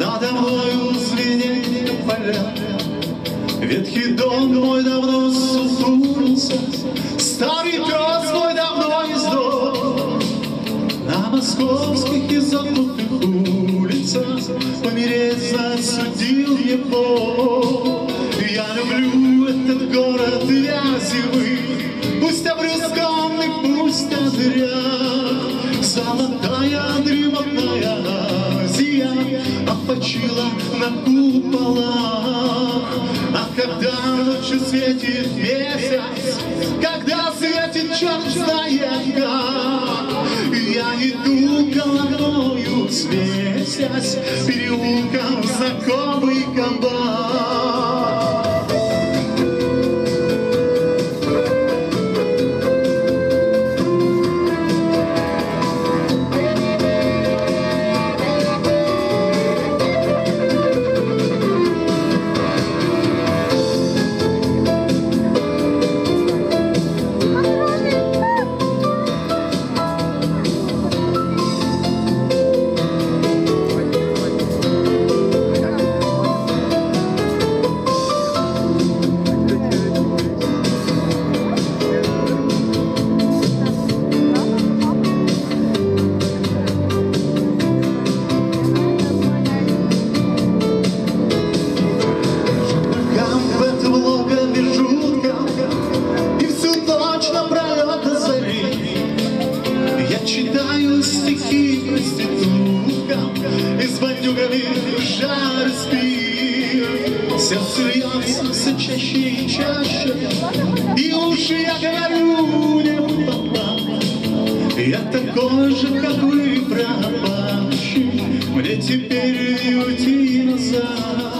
Надо мною звенели поля. Ветхий дом мой давно сухнулся, Старый пес мой давно издох. На московских и запутных улицах Помереть засудил его. Я люблю этот город Вязью, куполах. А когда ночью светит месяц, когда светит черт знает как, я иду головою, свесясь переулком знакомый комбат. институтом И с бандюгами жар спит. Сердце льется все чаще и чаще И уж я говорю не попал Я такой же, как вы, пропавший. Мне теперь не уйти назад.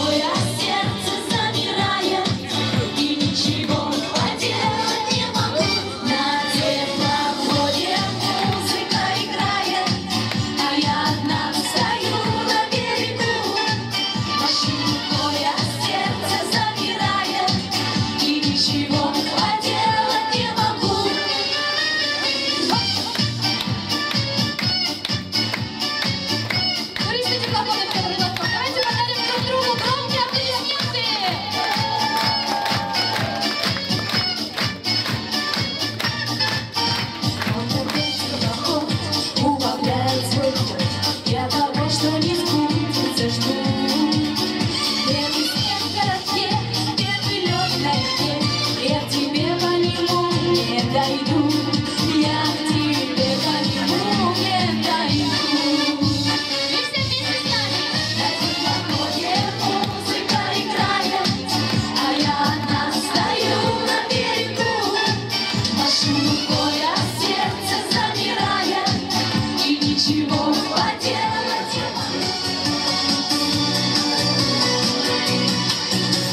ничего поделать.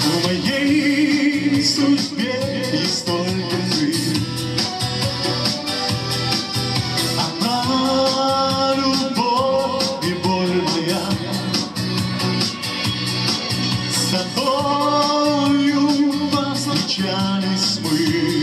В моей судьбе есть только ты. Она любовь и боль моя. С тобою повстречались мы.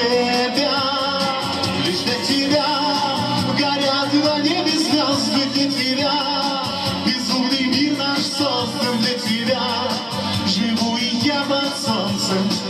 тебя, лишь для тебя горят на небе звезды для тебя. Безумный мир наш создан для тебя, живу и я под солнцем.